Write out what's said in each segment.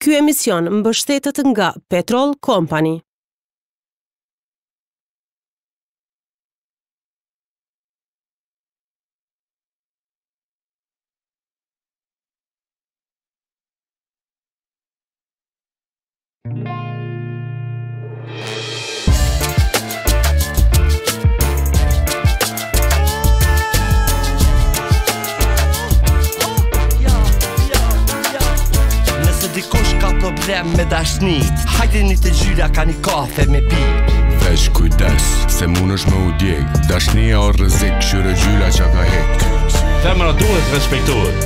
Ky emision mbështetet nga Petrol Company. problem me dashni Hajdeni te Gjyla ka një kafe me pi Veç kujdes, se mundesh me u djeg Dashnia o rrezik, kqyre Gjyla ça ka hek Femra duhet respektuar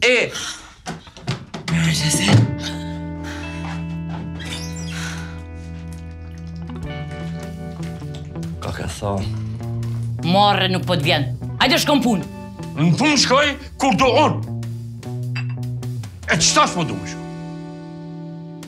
E! Mirëmëngjesi. Ka ka tha. Marre nuk po të vjen. Hajde shko n'punë. Në punë shkoj kur do unë. E qetash s'po du?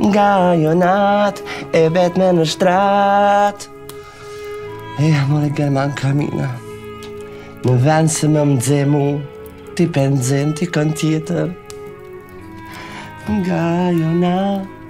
Nga kjo natë e vetme në shtrat E amore German Kamina Në vend se me m'nxe mu Ti pe nxen dikon tjetër Nga kjo natë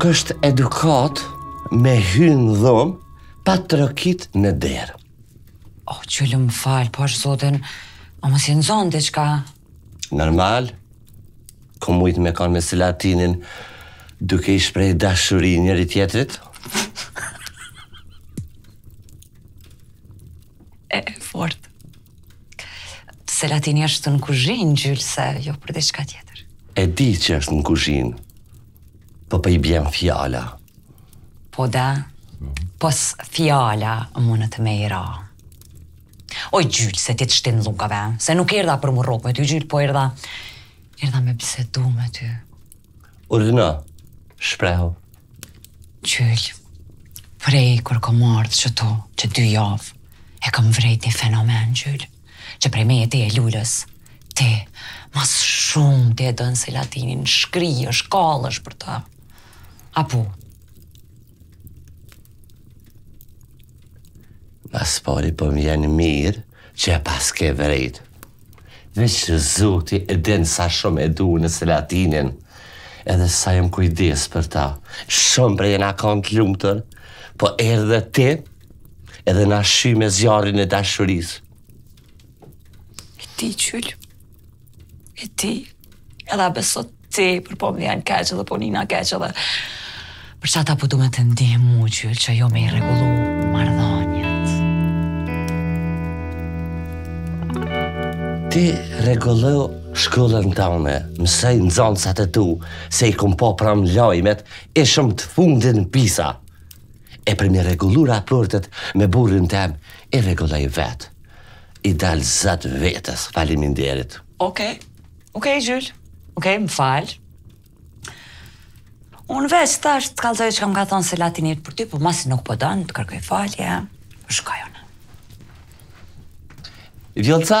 nuk është edukatë me hy n'dhomë pa trokit në derë. O, oh, Gjylë më fal, pash Zotin, o mos je nxon diçka, Normal, kom mujt me kanë me Selatinin duke i shpreh dashuri njëri-tjetrit? e, e fort. Selatini është në kuzhinë, Gjylë, se jo për diçka tjetër. E di që është në kuzhinë, po për po i bjen fjala. Po de, pos fjala më në të mejra. Oj Gjyl, se ti të shtin llugave, a? Se nuk erdha për m'u rrok me ty, Gjyl, po erdha, erdha me bisedu me ty. Urdhno, shprehu. Gjyl, prej kur kom ardhë qetu, qe dy javë, e kom vrejt një fenomen, Gjyl, që prej meje, ti e Lulës, ti, ma s'shumti e don Selatinin, shkrihesh, kallesh për të. Apo, Ma s'pari po më vjen mirë që e paske vrejt. Veç që zoti e din sa shumë e du unë Selatinin, edhe sa jam kujdes për ta. Shumë për jena kanë të lumtur, po erdhe ti, edhe na shyme zjarrin e dashurisë. Ti Gjyl. E ti, edhe a beso ti, për po më vjen keq edhe po nina keq edhe... Për qata po du me të ndihmu, Gjyl, që jo me i rregullu marrdhanjet. Ti rregullo shkollën tane, mësoj nxanësat e tu, se i kom pa pram lajmet, ishum të fundit n'PISA. E për me rregullu raportet me burrin tem, i rregulloj vetë. I dal zot vetes. Faleminderit. Okej. Okej Gjyl. Okej, më fal. Unë veç thash të kallzoj çka m'ka thonë Selatini për ty, po masi nuk po don, të kërkoj falje, po shkoj unë. Vjollca,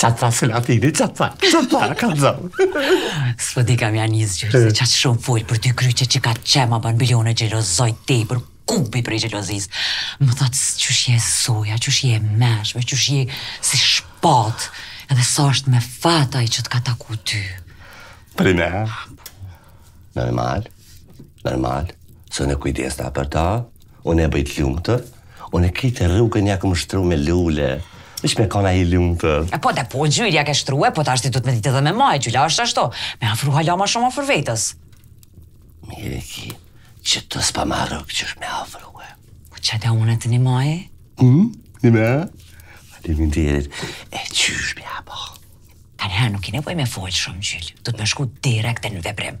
Qa të tha Selatini, qa të tha, qa të tha, kallzom. S'di kah m'ja nis Gjyl, se qaq shumë fol për ty kryqe që ka qe ma ban bile unë xhelozoj te për kumpi prej xhelozisë. Më thotë qysh je e zoja, qysh je e meçme, qysh je si shpatë, edhe sa është me fat ai që të ka taku ty. Përnime? Normal, normal, se unë kujdesna për ta, Unë e bëj të lumtur, unë këtë rrugën ja kam shtru me lule, veç me kanë ai i lumtur. E po, de po, Gjyl ja ke shtru e, po tash ti me ditë edhe me majt, Gjyl a është ashtu, me afru hala ma shumë afër vetes. Mirë e ki, që të s'po ma rrok qysh me afru e. Po qe edhe unë të nimoj? Hmm, njime? Faleminderit, e qysh me ja bo. Tani ha, nuk ki nevojë me folë shumë Gjyl, duhet me shku direkt në veprim.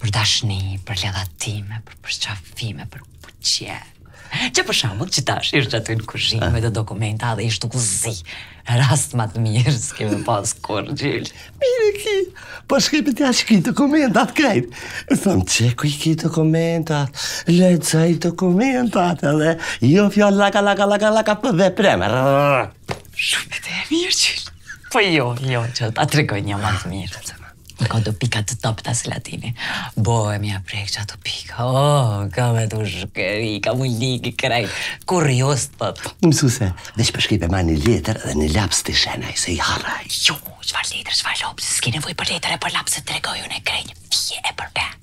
për dashni, për ledhatime, për përqafime, për puthje. Qe për shembull qe tash ish qaty në kuzhinë me do dokumenta dhe ishtë ku zi. Rast ma të mirë, s'ke me pas kurrë Gjyl. Mirë e ki, për po shkipin të jashtë ki dokumentat krejt. E thom, qe ku i ki dokumentat, lëgjë i dokumentat, edhe jo fjalë llaka, llaka, llaka, llaka, për dhe premë. Shumë ide e mirë Gjyl. Po jo, jo, qe ta tregoj një ma të mirë. I ka do pika të dobta Selatini. Bo e m'ja prek qato pika. Oh, ka me t'u shkri, ka m'u lig krejt. Kur jos të pët. Msuse, veç po shkoj pe marr një letër dhe një laps t'i shënoj, se i harroj. Jo, qëfar letër, qëfar laps, s'ki nevojë për letër e për laps të tregoj unë krejt, fije e për pe.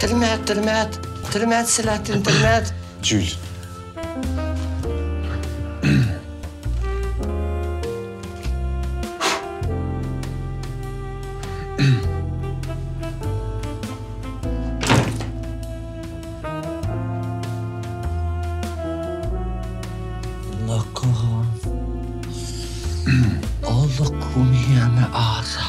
Tërmet, tërmet, tërmet, Selatin tërmet. Gjyl. Në kohë, o llokumja jeme asa.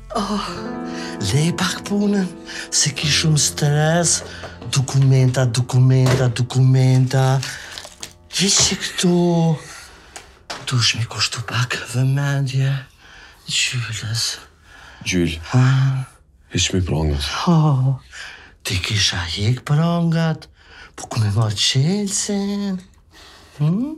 Oh, le pak punën, se ki shumë stres, dokumenta, dokumenta, dokumenta, që që këtu, dush m'i kushtu pak vëmendje, Gjylës. Gjyl? Ha? Hiqmi prongat. Ha, oh, t'i kisha hek prongat, po ku me marrë çelësin? Hmm?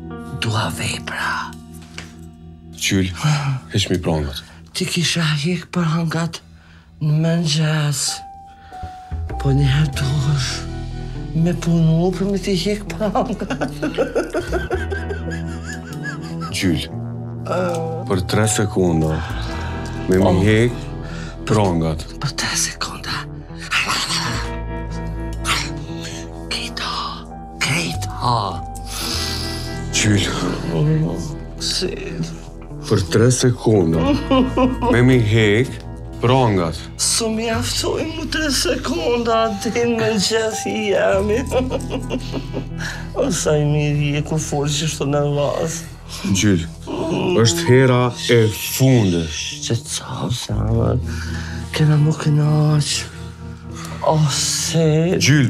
Dua vepra. Gjyl, heqmi prongat. T'i kisha hek prongat në mëngjes. Po një herë dush me punu për me t'i hek prongat. Gjyl, për tre sekunda me m'i oh. hek prongat. Për tre sekunda. Krejt ha. Gjyl. Si. Për 3 sekonda. Me m'i hek prongat. S'um mjaftojn mu 3 sekonda din me gjithë jemi. o sa i mirë je kur fol kështu nervoz. Gjyl, është hera e fundit. Që të sa, se amër, kena m'u kënaq. O, se... Gjyl,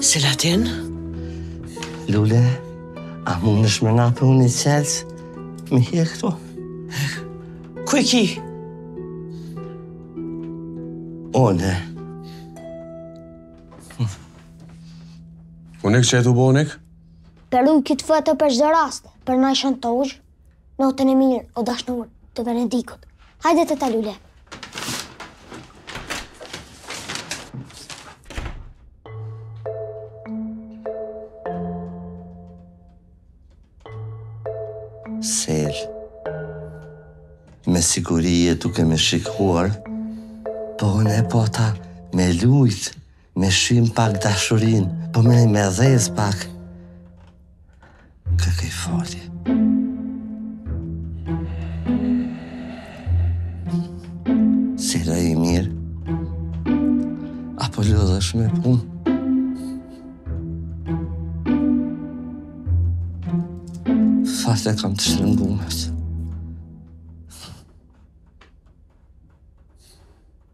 Selatin? Lule, a mundesh me ma pru ni çelës? Me hek këto? Ku e ki? One. Unik që të bon unik? Pe ruj këtë foto për çdo rast, për naj shantazh. Natën e mirë, o dashnur, të Venedikut. Hajde teta Lule. Sel, me siguri je duke më shikuar, po unë e pata me lujtë. Me shym pak dashurin Po me një me dhez pak Kë këj fali Si dhe i mirë Apo lë dhe shme pun Fate kam të shtrëngumet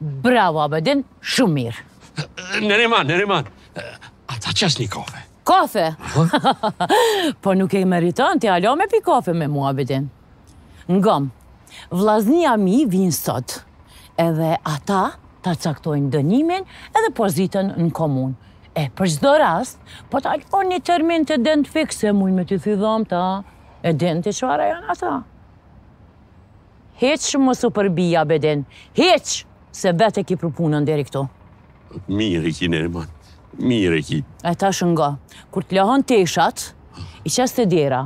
Bravo Abedin, shumë mirë. Neriman, Neriman, a ta qes një kafe. Kafe? po nuk e meriton, ti hala me pi kafe me mua, Abedin. Ngom, vllaznia e mi vijnë sot, edhe ata ta caktojnë dënimin edhe pozitën në komunë. E për çdo rast, po ta lo një termin te Dent Fiks, se mujnë me t'i thy dhomt, a e din ti çfarë janë ata. Hiç mos u përbij Abedin, hiç! Se vetë e ki pru punën deri këtu. Mirë e ki Neriman, mirë e ki. E tash ngo, kur të lahen teshat, i qes te dera,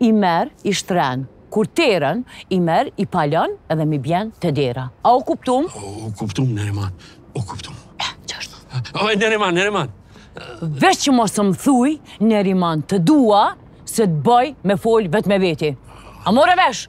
i merr, i shtren, kur terën, i merr, i palon edhe mi bjen te dera. A u kuptum? U kuptum Neriman, u kuptum. Eh, qashtu. Oj Neriman, Neriman. Veç që mos më thuj, Neriman, të dua, se të bëj me fol vetë me veti. A more vesh?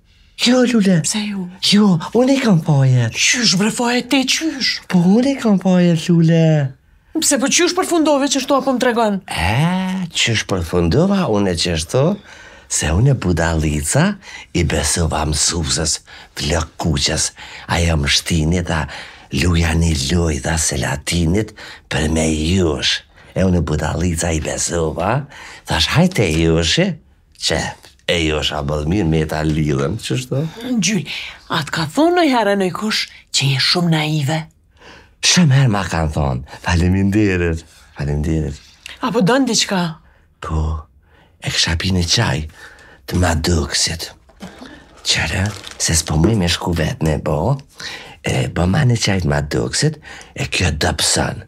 Jo, Lule. Pse jo? Jo, unë i kam fajet. Qysh, bre, fajet ti, qysh? Po, unë i kam fajet, Lule. Pse, po qysh përfundove qështu, a po më tregon? E, qysh përfundova unë që shto? Se unë e budallica i besova mësuses flokëkuqes, ajo më shtini ta luja një lojë dhe Selatinit për me josh. E unë e budallica i besova, thashë hajt e joshi, Qe, e josha boll mirë, meta lidhën, qështu? Gjyl, a të ka thonë najherë najkush që je shumë naive? Shumë herë ma kanë thonë, faleminderit, faleminderit. A po don diçka? Po, e kisha pi një çaj të Madoksit. Qërë, se s'po muj me shku vetë me bo, e boma një çaj të Madoksit, e kjo dëpësën.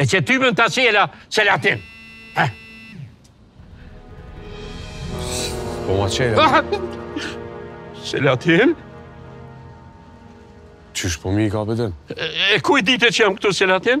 E që ty mën të qela, Selatin. Po ma qela. Selatin? Qysh po mi i ka pëtën? E ku e dite që jam këtu Selatin?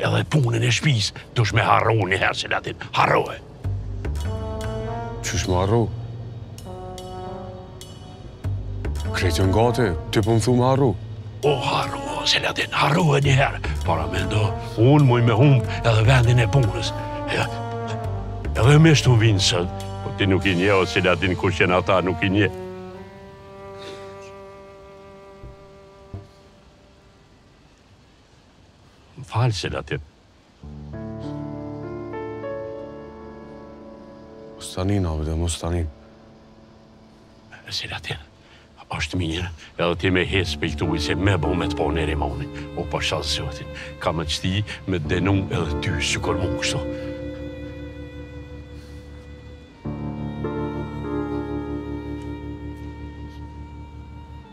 Edhe punën e shpis, tash me harru një herë Selatin. Harru e! Qysh me harru? Krejt nga ti, ti po më thu me harru. O harru, o Selatin, harru e një herë. Paramendo, unë muj me humbë edhe vendin e punës. Edhe me shtu, vinë, po, ti nuk i nje, o Selatin, kush janë ata, nuk i nje. Më falë Selatin. Mustanin o dhe mustanin. Selatin, është mirë, edhe ti me hec prej këtu se me bo me t'pa n'Rimoni. O pasha Zotin, ka me të shti me të denu edhe ty, sikur mu kështu.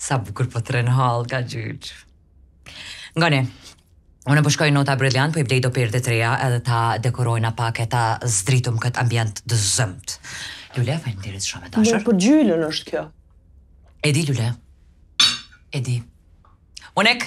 Sa bukur po t'rrin, hallka Gjyl. Ngoni. Unë po shkoj n'atë Brillant, po i blej do perde të reja edhe ta dekorojna pak e ta zdritum këtë ambient të zëmt. Lule, faleminderit shumë e dashur. Mirë për Gjylën është kjo. E di Lule. E di. Unek.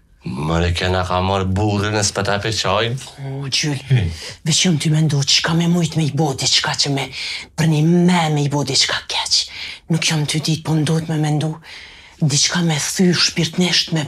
More kjo na ka marrë burrin e s'po ta çan. O, Gjyl, veç jam ty mendu çka me mujt me i bo diçka që me për një me me i bo diçka keq. Nuk jam ty dit, po m'duhet me mendu diçka me thy shpirtnisht me...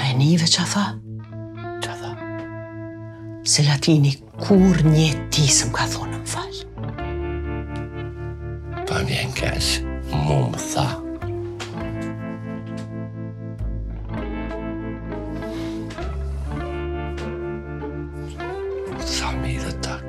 A e nive çka tha? Çka tha? Selatini kurrë n'jetë s'm'ka thonë më falë. Pa një keq, mu më tha. Sa mi dhe tak.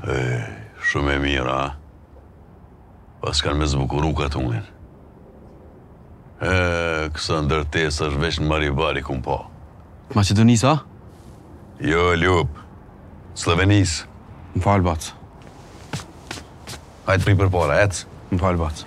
E, shumë e mirë, a? Paskan me zbukuru katunin. E, ksi ndërtesa është veç n'Maribor i kom pa. Maqedonisë, a? Jo, Ljup. Slovenisë. Më falë, Bac. Hajt prij përpara, ec. Më falë, Bac.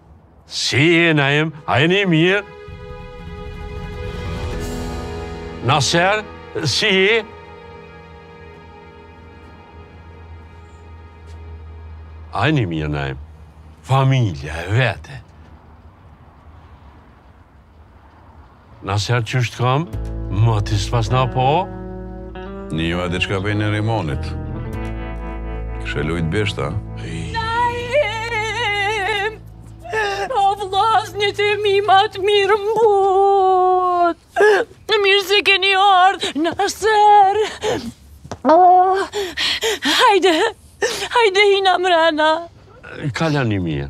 Si je Naim, a jeni mirë? Naser, si je? A jeni mirë Naim? Familja e vetë. Naser qysh të kam, ma ti s'pas na po? Nijova diçka pej Nerimanit. Kishe lujtë bishta. Naim! O vlasë një të mi matë mirë mbut! Mirë se keni ardhë, Naser! Oh, hajde, hajde hini mrena! Kaloni mirë.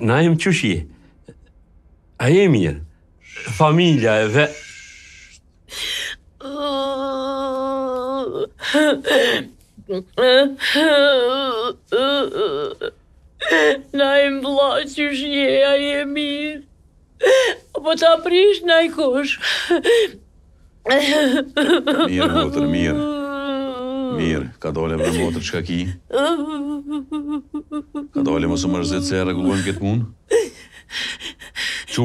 Naim qysh je? A je mirë? Familja e ve... Naim vlla qysh je a je mir po ta prish najkush Mirë motër mirë Mirë, kadale bre motër çka ki? Kadale mos u mërzit se e rregullojmë këtë punë? Çu,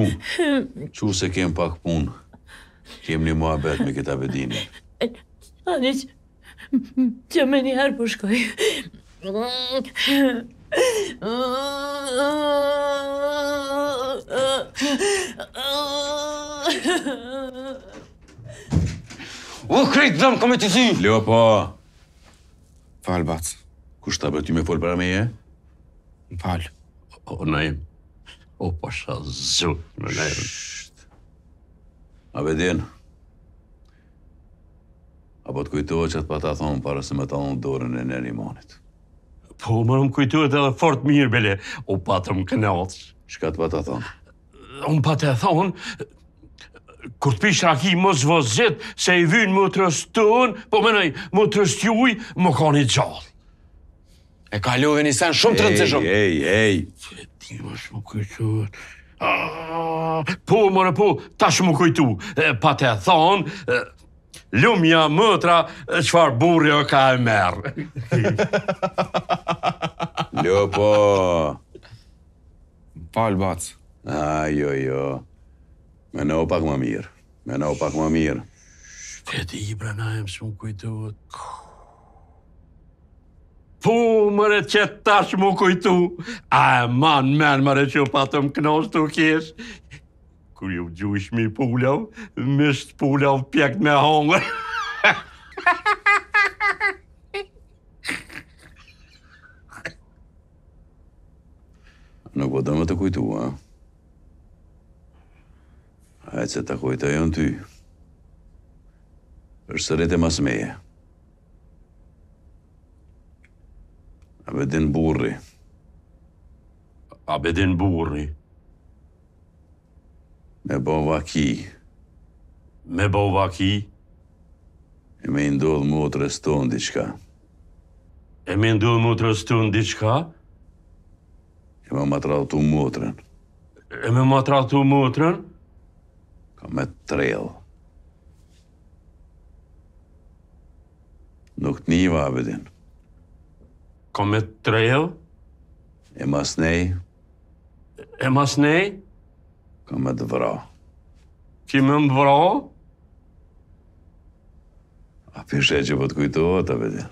çu se kem pak punë Kem një muhabet me kët Abedinin Ani Qe menjëherë po shkoj. O krejt dëm kam të zi. Lopo. Fal bac. Kush të veti me fol para meje? Fal. O Naim. O pasha zot, mor Naim. Abedin? A po të kujtohet çka të pata thonë para se me ta dhonë dorën e Nerimanit? Po, mu më kujtohet edhe fort mirë, bile, u patëm kënaqë. Çka të pata thonë? Um pate thonë, kur të pish raki mos vozit, se i vyn motrës ton, po menoj, motrës juj, me kan i gjallë. E kalove një sen shumë të rëndësishëm. Ej, ej, ej. Se ti më shumë kujtuat. Po, more, po, tash mu kujtu. Pate thonë, lumja motra, çfarë burri o ka e merr. Lopo. Fal, bacë. A jo, jo. Meno pak ma mirë. Meno pak ma mirë. Feti i bre Naim s'um kujtohet. Kërë. Po more qe tash mu kujtu A e man men more që patëm knaqë tu kesh Kur u gjujshim pilav Mish pilav pjek me hongër Nuk po don me t'u kujtu, a? Hajtë se ta kujtoj unë ty. Përsërite mas meje. Abedin Burri. Abedin Burri. Me bo vaki. Me bo vaki. E me i ndodh motrës tonë diçka. E me ndodh motrës tonë diçka. E me ma tradhtu motrën. E me ma tradhtu motrën. Ka me trrelë. Nuk t'niva Abedin. Ka me trrel. E masnej. E masnej. Ka me të vra. Ki me më vra. A pe sheh që po të kujtohet Abedin.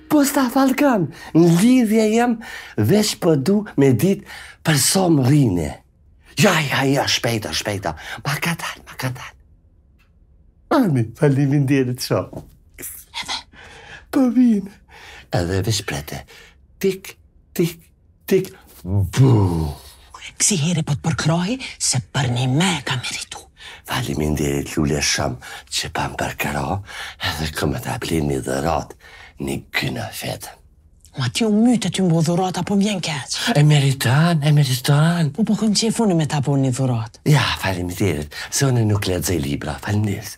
Po s'ka, Valon, në lidhje jam, veç po du me dit për sa mbrrini. Ja, ja, ja, shpejto, shpejto. Ma ka dal, ma ka dal. Ani, faleminderit shumë. Edhe. Po vinë. Edhe veç prete. Tik, tik, Tik buu. Kësaj here po të përkrahi se përnime e ka meritu. Faleminderit Lule shumë që po më përkrah edhe kom me ta ble një dhurat një gyna fetë. Mos ti u myt tu m'bo dhurat a po më vjen keq? E meriton, e meriton. Po po kom qef unë me ta bo një dhurat. Ja, faleminderit, se unë nuk lexoj libra, faleminderit.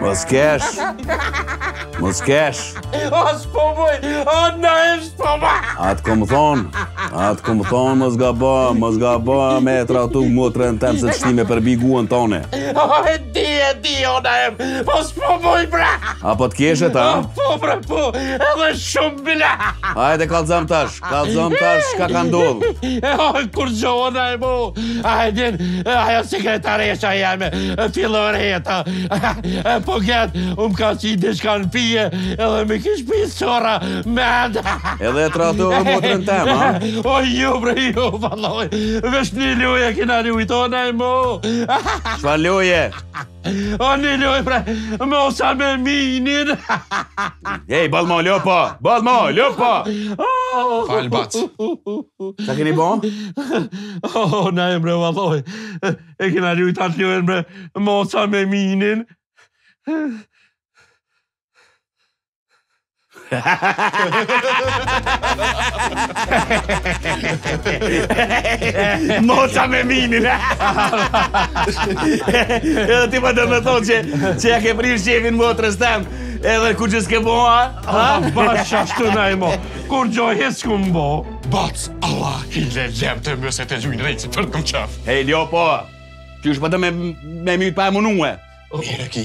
Mos kesh. Mos kesh. O s'po boj. O nëse s'po ban. A t'kom thon. A t'kom thon mos gabo, mos gabo me tradhtu motrën tem se shtime për biguan tone. Oh, e di, e di, o nanë. Po s'po boj bre. A po t'keshet a? Po, po, po. Edhe Shumë bile Hajde kallzom tash Kallzom tash Çka ka ndodh E oj kur gjohën e mu A e din Ajo sekretaresha jeme E Floreta E po get Um ka qit diçka në pije Edhe me kish pi e s'maj mend Edhe e tradhtove motrën tem a O jo bre jo Veç një loje kina lujt o nanë Çfar loje O një loj bre, maca me minin. Ej, bane mo lopa, bane mo lopa. Fal bac. Çka keni bo? O, na e bre valla. E kena lujt atë lojën bre, maca me minin. Moca me minin. Edhe ti më dëmë thonë që që ja ke prish qefin motrës tem. Edhe kur që s'ke boha, ha? Po ashtu na e mo. Kur gjo hes ku mbo. Bac, Allah, i le lem të mëse të gjujnë rejtë për të më qafë. Hej, Ljo, po, që është më të me, me mjë pa e menue. Mire ki,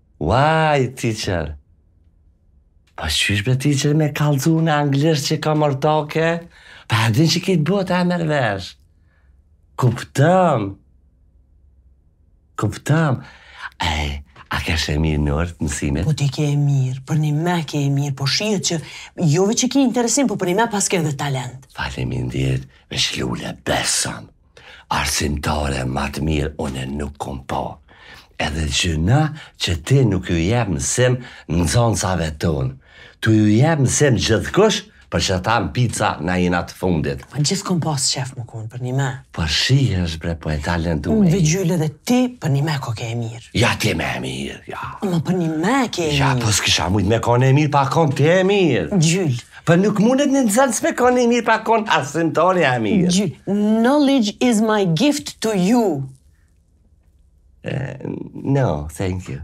Uaaj teacher Po qysh bre teacher me kallxu në anglisht që kam ortake? Pa e din që këtë botë e merr vesh. Kuptom. Kuptom. E, a kesh e mirë në orë të mësimit? Po ti ke e mirë, përnime ke e mirë, po shihet që jo veç që ki interesim, po përnime paske edhe talent. Faleminderit, mrs Lule, besom. Arsimtare ma të mirë une nuk kom pa. Edhe gjyna që ti nuk ju jep mësim nxansave tonë. Tu ju jep mësim gjithkush për qata m'pikë na jena të fundit. Ma gjithë kom pas qef me kon përnime. Po shihesh bre po e talentume je. Uh Gjyl edhe ti përnime koke e mirë. Ja ti me e mirë ja. Ama përnime ke e mirë. Ja po s'kisha mujt me kon e mirë pa kon ti e mirë. Gjyl Po nuk mundet ni nxans me kon i mirë pa kon arsimtari i mirë. Gjyl, knowledge is my gift to you. Uh, no, thank you.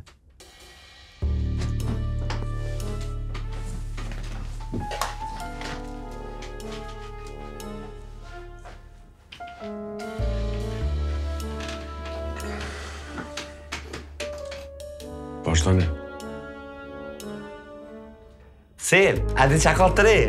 Vazhdoni. Sel, a di çka ka të re?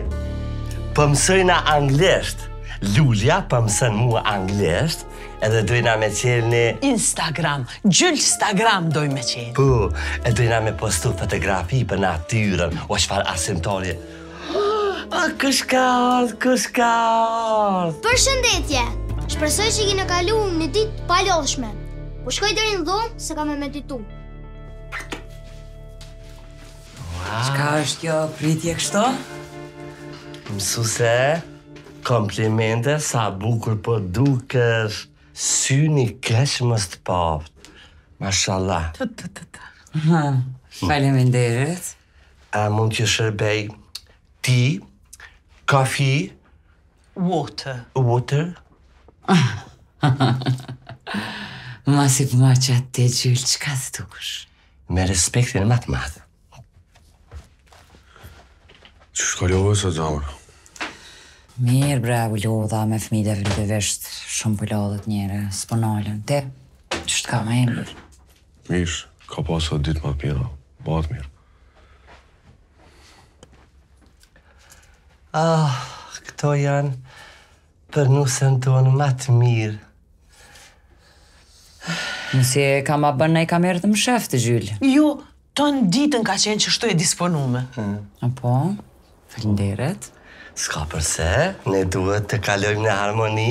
Po mësojna anglisht. Lulja po m'mëson mu anglisht, edhe dojna me qelë ni... Instagram, Gjyl Instagram doj me qelë. Po, e dojna me postu fotografi për natyrën, o çfarë arsimtari. A, kush ka ardhë, kush ka ardhë. Përshëndetje, shpresoj që keni kalu një ditë palodhshme. Po shkoj deri në dhomë, se kam me meditu. Çka është kjo pritje kështu? Mësuese, komplimente sa bukur po dukesh. Syni i keq mos të paftë. Mashallah. Tu tu tu tu. Ha, faleminderit. A mund t'ju shërbej ti, kafi, Water. water? Masi p'ma qet ti Gjyl, çka të dush? Me respektin ma të madh. Qysh kalove sot zemër? Mirë, bre, u lodha me fmi dhe vështirë. Shumë po lodhet njeri, së për nalën. Te, që shtë ka me e mirë? Mirë, ka pasë dhe ditë ma pjena. Ma të mirë. Ah, këto janë Për nusen tonë ma të mirë. Nëse ka ma bën naj kamerë të msheft, Gjyl. Jo, ton ditën ka qenë qështu e disponume. Apo, faleminderit. S'ka përse, ne duhet të kalojmë në harmoni.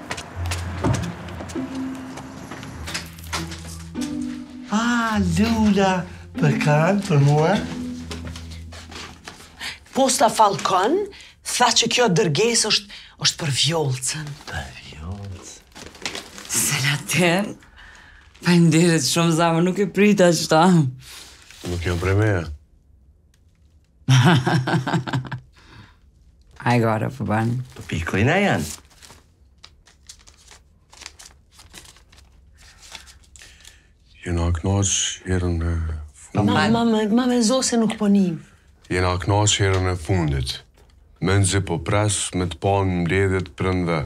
Ah, lula, për kanë, për mua? Posta Falcon, tha që kjo dërgesë është, është për Vjollcën. Për Vjollcën? Selatin, faleminderit shumë zemër, nuk e prita qita. Nuk janë prej meja. Ai garant po ban. Po prej kujt janë. Ju na knoç herën e fundit. Ma ma ma ma me zo se nuk po nim. Jena knaq herën e fundit. Menzi po pres me të pa në mbledhje t'prindve.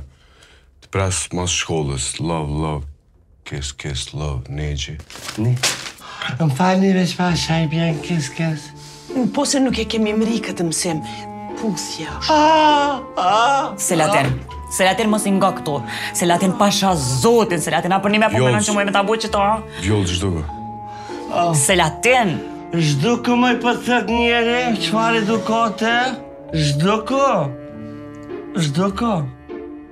Të pres mas shkollës. Love, love. Kiss kiss love Nexhi. Ne. Më falni veç çka i bjen kiss kiss. Pse nuk e kemi mri këtë mësim. Puthja është. Ah, ah. Selatin. Selatin mos i ngo këto. Selatin pasha zotin, Selatin apo nime po më kanë çmuar me ta bëj çto. Vjoll çdo. Ah. Selatin. Çdo kë më po thot njëri, çfarë edukate? Çdo kë. Çdo kë.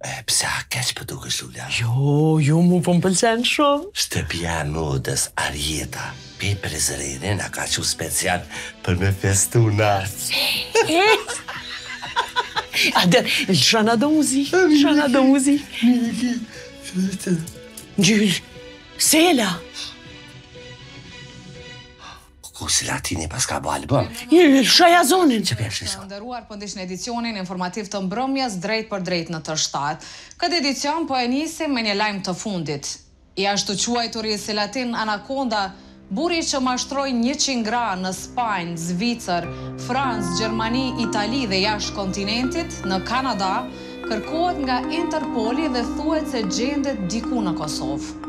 Eh, pse a keq po dukesh Lula? Jo, jo, mu po më pëlqen shumë. Shtëpia e modës Arjeta, pe Prizreni na ka çu special për me festu nas. Hajde, lëshona do muzikë, lëshona do muzikë. Miki, fete. Gjyl, Sela. Ku, Selatini paska ba album? Ngrehja zonin qikësaj shisa. Të nderuar po ndiqni edicionin informativ të mbrëmjes drejtpërdrejt në T shtatë. Këtë edicion po e nisim me një lajm të fundit. I ashtuquajturi Selatin Anakonda, burri që mashtroi njëqind gra në Spanjë, Zvicër, Francë, Gjermani, Itali dhe jashtë kontinentit, në Kanada, kërkohet nga Interpoli dhe thuhet se gjendet diku në Kosovë.